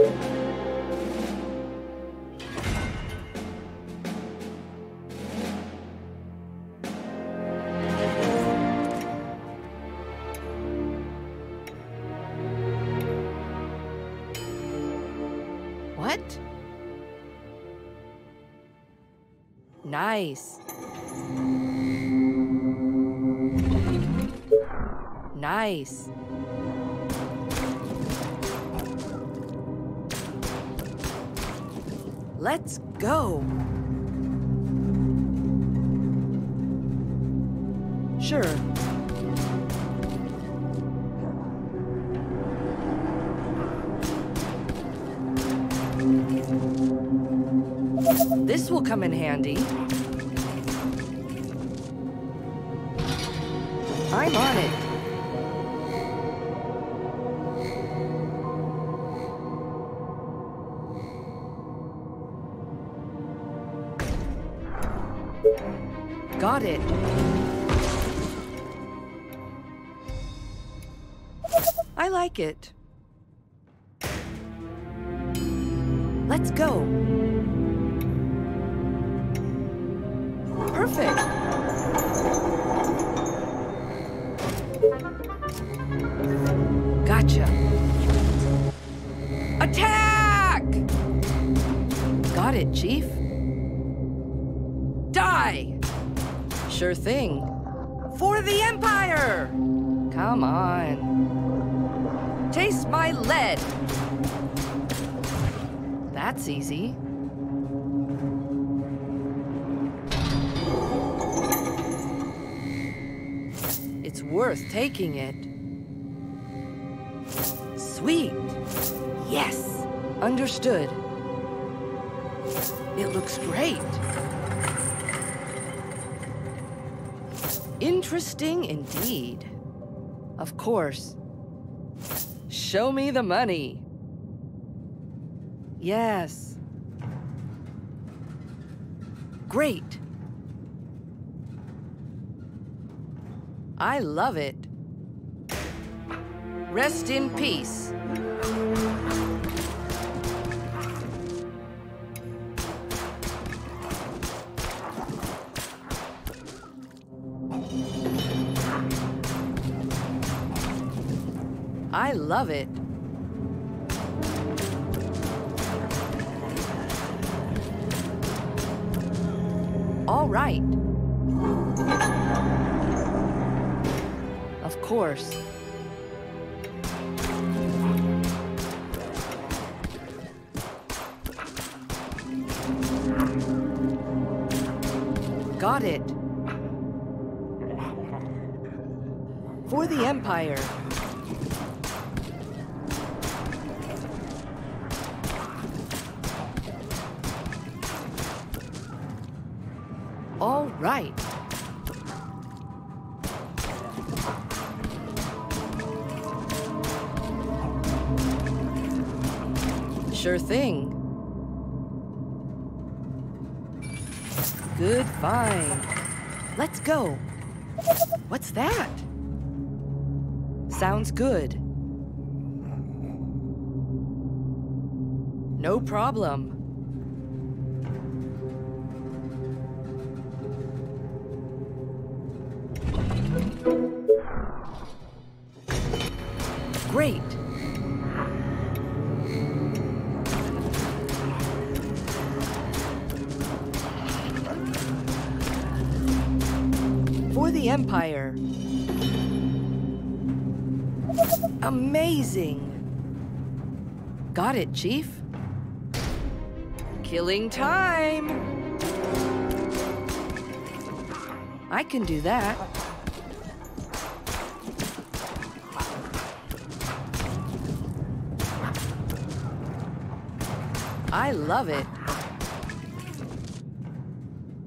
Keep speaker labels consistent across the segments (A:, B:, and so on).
A: What? Nice. Nice. Let's go. Sure. This will come in handy. I'm on it. Got it. I like it. Let's go. Come on. Taste my lead. That's easy. It's worth taking it. Sweet. Yes. Understood. It looks great. Interesting indeed. Of course. Show me the money. Yes. Great. I love it. Rest in peace. I love it. All right. Of course. Got it. For the Empire. Sure thing. Good find. Let's go. What's that? Sounds good. No problem. It, Chief. Killing time. I can do that. I love it.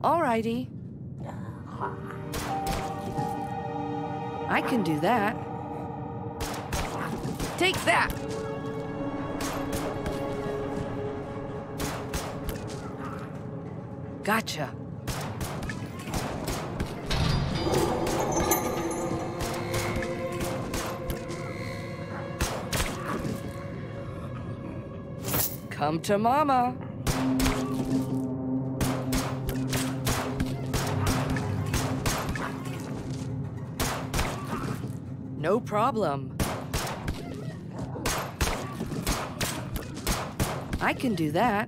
A: Alrighty. I can do that. Take that! Gotcha. Come to mama. No problem. I can do that.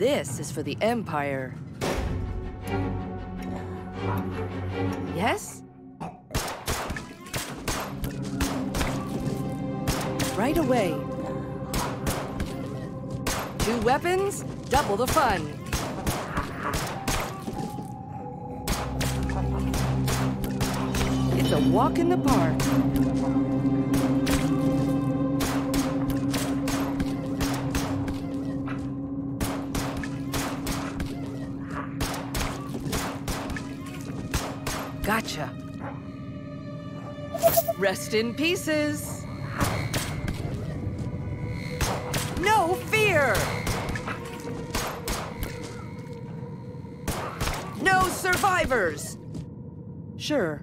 A: This is for the Empire. Yes? Right away. Two weapons, double the fun. It's a walk in the park. Gotcha. Rest in pieces. No fear! No survivors! Sure.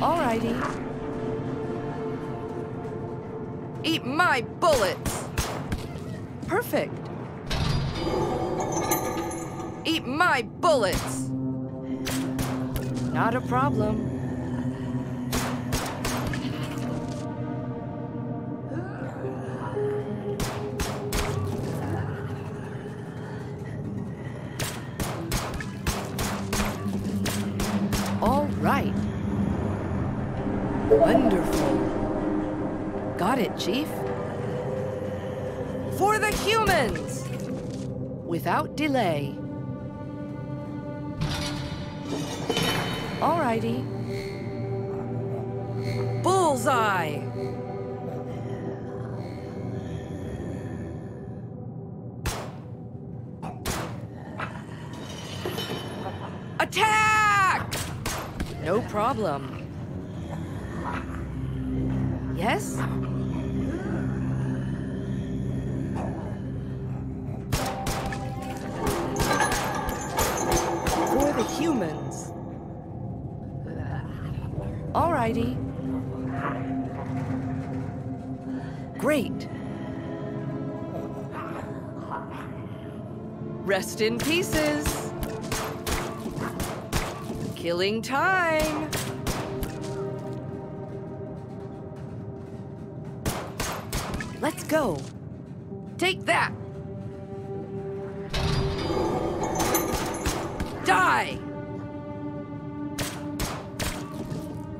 A: Alrighty. Eat my bullets! Perfect. My bullets! Not a problem. All right. Wonderful. Got it, Chief. For the humans! Without delay. Alrighty. Bullseye! Attack! No problem. Yes? For the humans. Alrighty. Great. Rest in pieces. Killing time. Let's go. Take that. Die.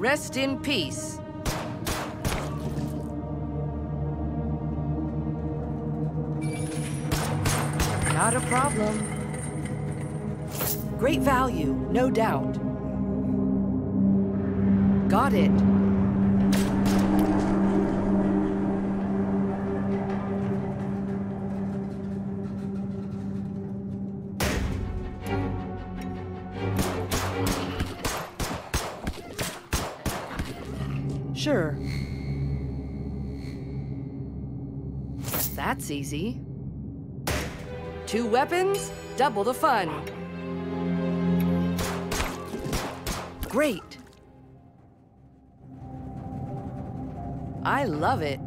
A: Rest in peace. Not a problem. Great value, no doubt. Got it. Easy. Two weapons, double the fun. Great. I love it.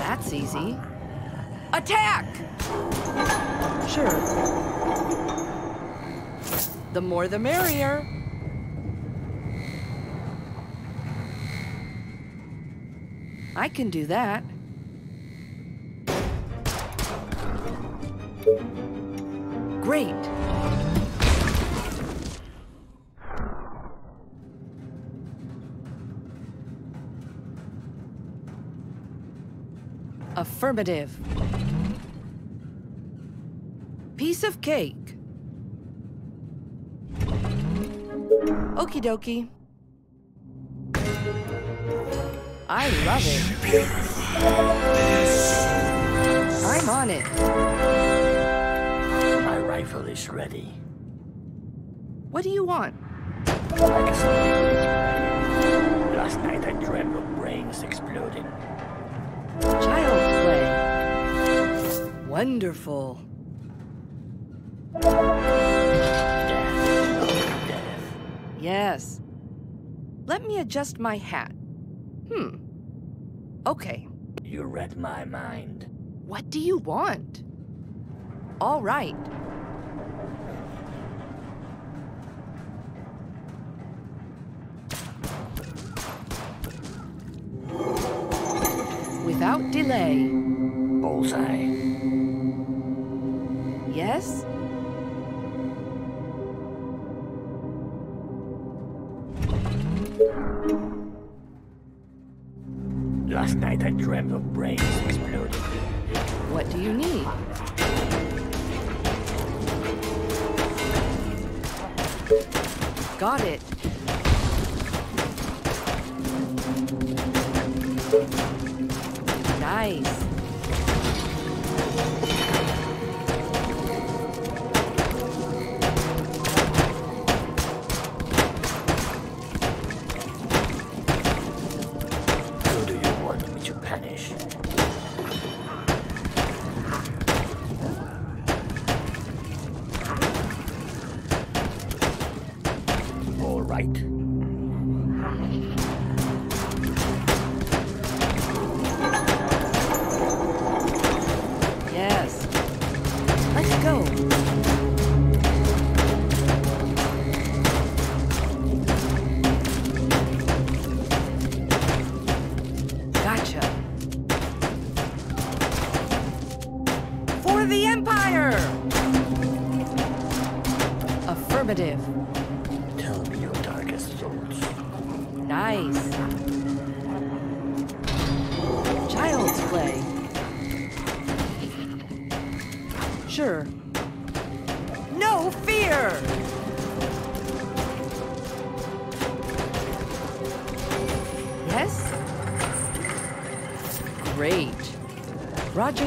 A: That's easy. Attack! Sure. The more the merrier. I can do that. Great. Affirmative. Piece of cake. Okie dokie. I love it. I'm on it.
B: My rifle is ready.
A: What do you want?
B: Last night I dreamt of brains exploding.
A: Child's play. Wonderful.
B: Death, death.
A: Yes. Let me adjust my hat. Hmm. Okay.
B: You read my mind.
A: What do you want? All right. Without delay.
B: Bullseye.
A: Yes?
B: Last night I dreamt of brains exploding.
A: What do you need? Got it. Nice.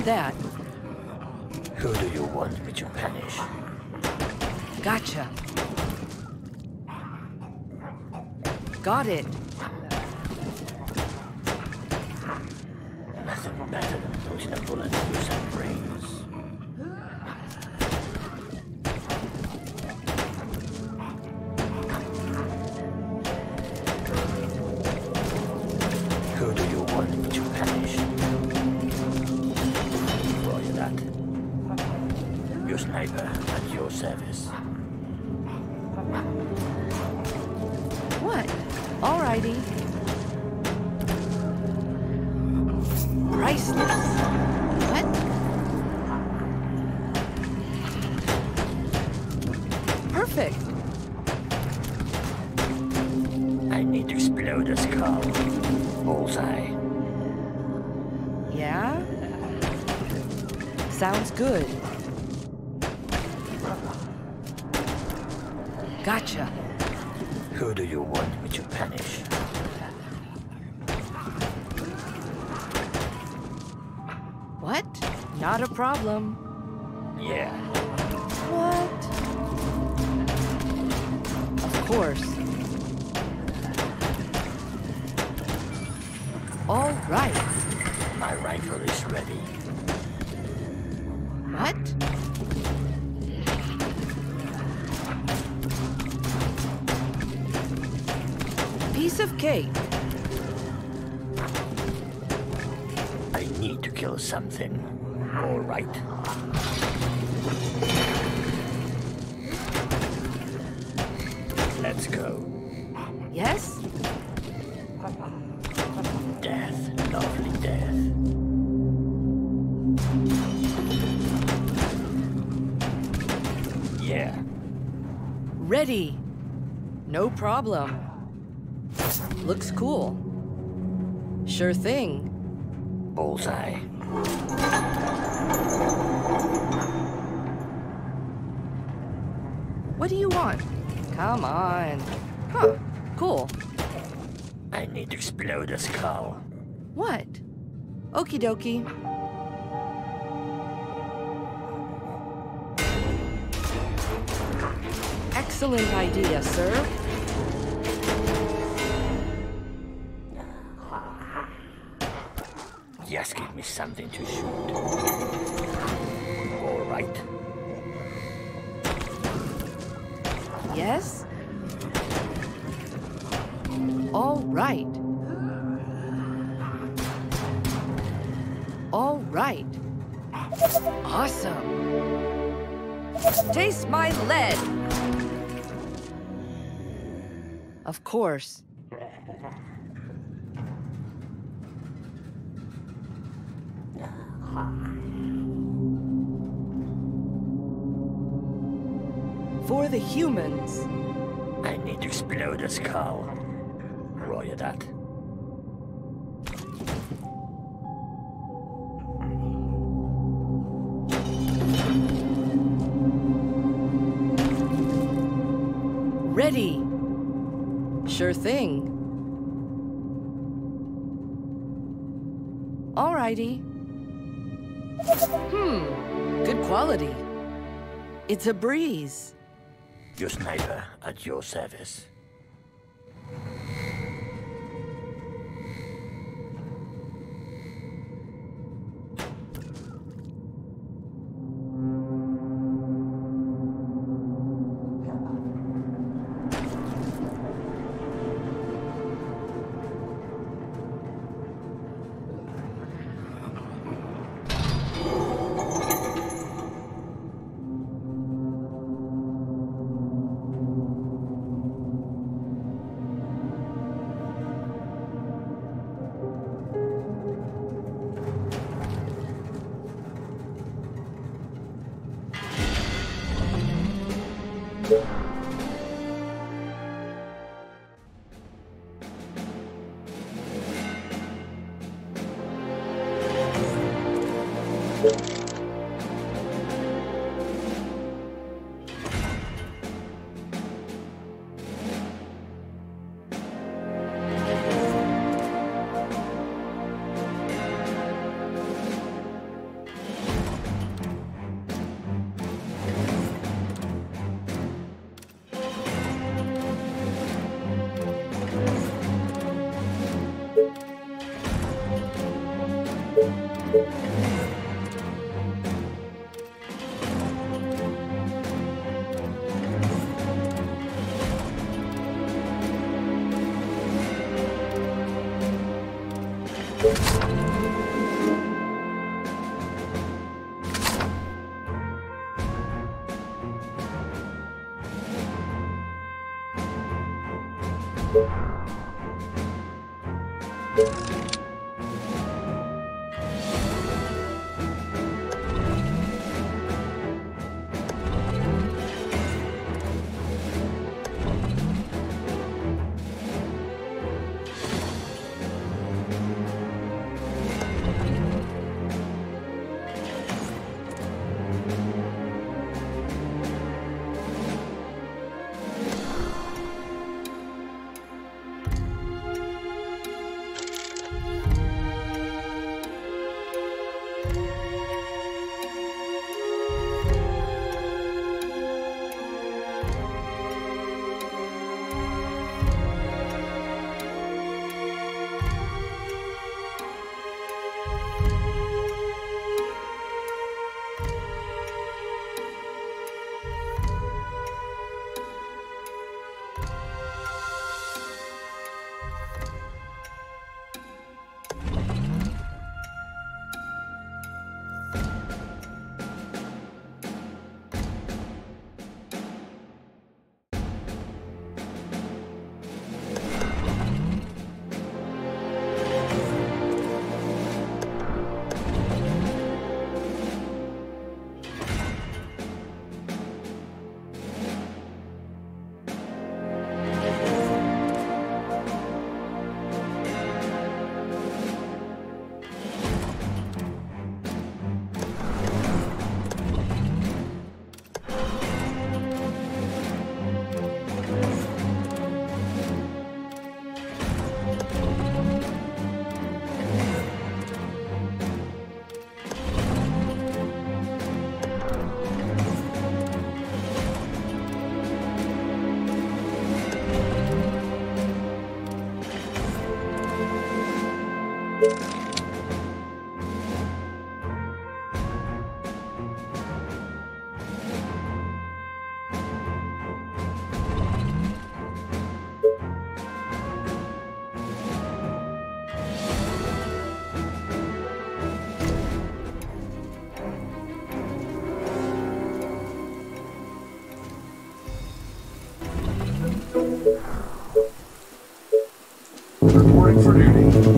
A: That.
B: Who do you want me to punish?
A: Gotcha. Got it.
B: Nothing better than putting a bullet through some brains.
A: Sounds good. Gotcha.
B: Who do you want me to punish?
A: What? Not a problem.
B: Yeah.
A: What? Of course. No problem. Looks cool. Sure thing.
B: bullseye.
A: What do you want? Come on. Huh. Cool.
B: I need to explode a skull.
A: What? Okie dokie. Excellent idea, sir.
B: Just give me something to shoot. All right.
A: Yes? right. All right. Awesome. Taste my lead. Of course. For the humans.
B: I need to explode this cow. Roger that.
A: Ready. Sure thing. Alrighty. Hmm, good quality. It's a breeze.
B: Your sniper at your service.
C: For duty.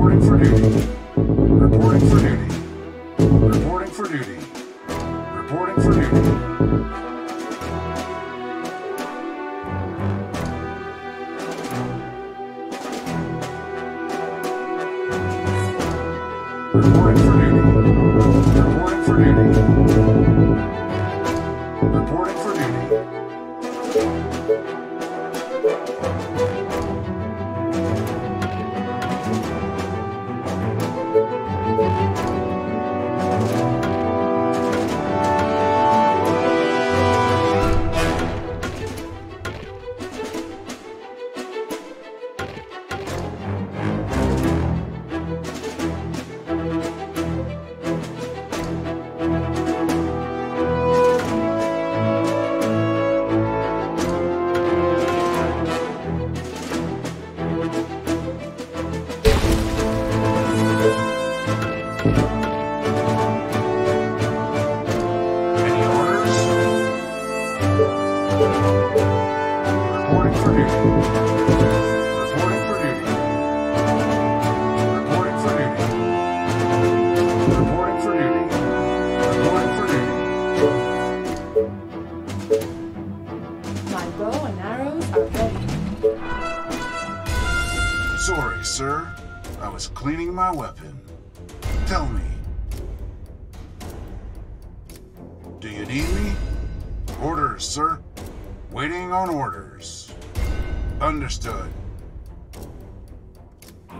C: Reporting for duty. Understood.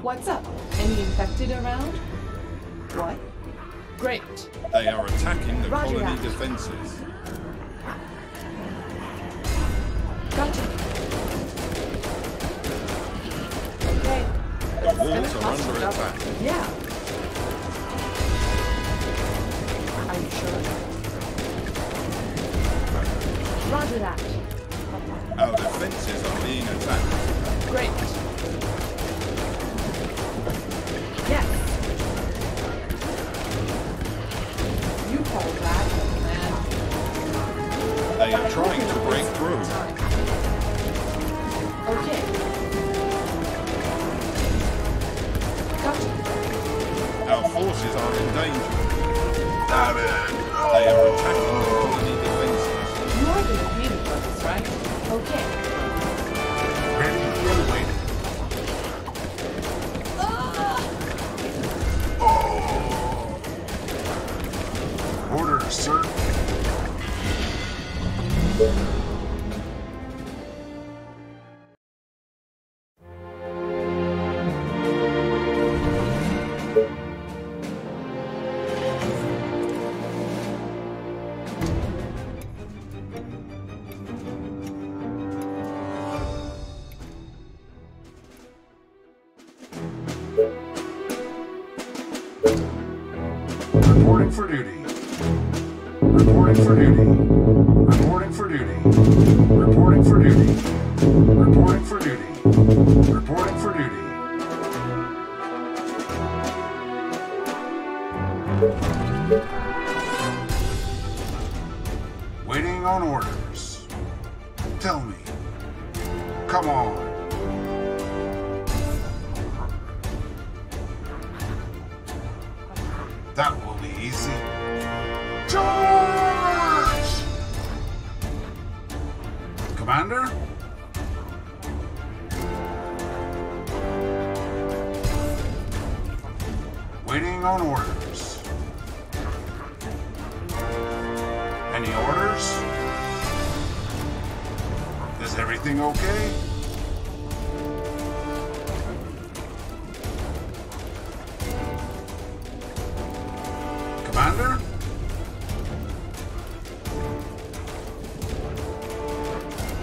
D: What's up? Any infected around? What? Great.
E: They are attacking the
D: Roger
E: colony
D: that.
E: defenses.
D: Gotcha. Okay.
E: The walls are under attack.
D: Yeah. Are you sure? Roger that.
E: Our defenses are being attacked.
D: Great. Yes. You call that, man.
E: They are trying to break through.
D: Okay. Gotcha.
E: Our forces are in danger. They are attacking the colony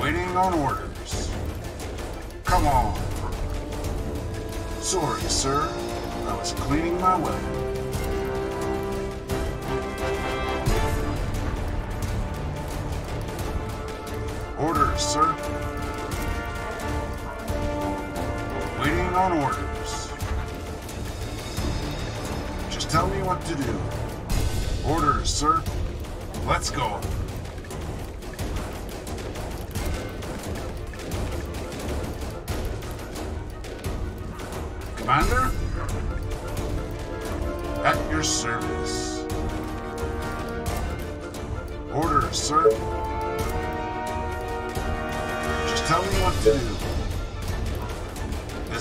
C: Waiting on orders. Come on. Sorry, sir. I was cleaning my weapon. Orders, sir. Waiting on orders. Just tell me what to do. Orders, sir. Let's go.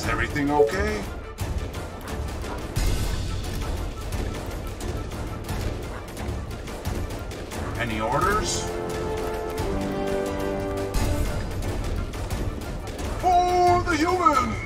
C: Everything okay? Any orders? For the humans!